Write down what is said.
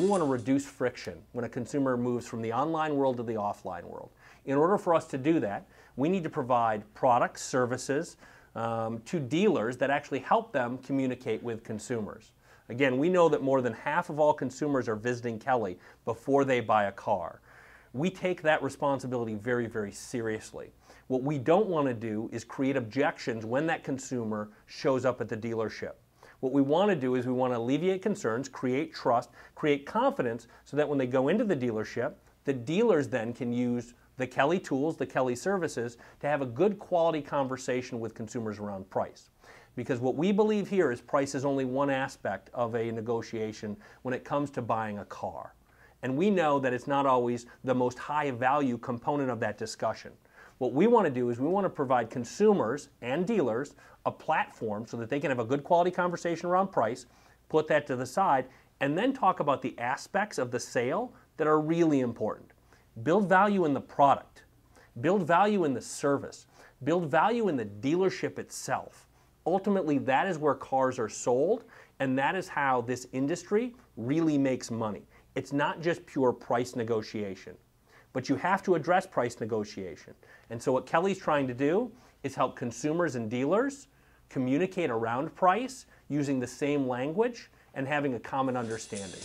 We want to reduce friction when a consumer moves from the online world to the offline world. In order for us to do that, we need to provide products, services um, to dealers that actually help them communicate with consumers. Again, we know that more than half of all consumers are visiting Kelley before they buy a car. We take that responsibility very, very seriously. What we don't want to do is create objections when that consumer shows up at the dealership. What we want to do is we want to alleviate concerns, create trust, create confidence so that when they go into the dealership, the dealers then can use the Kelley tools, the Kelley services to have a good quality conversation with consumers around price. Because what we believe here is price is only one aspect of a negotiation when it comes to buying a car. And we know that it's not always the most high value component of that discussion. What we want to do is we want to provide consumers and dealers a platform so that they can have a good quality conversation around price, put that to the side, and then talk about the aspects of the sale that are really important. Build value in the product, build value in the service, build value in the dealership itself. Ultimately, that is where cars are sold, and that is how this industry really makes money. It's not just pure price negotiation, but you have to address price negotiation. And so, what Kelley's trying to do is help consumers and dealers communicate around price using the same language and having a common understanding.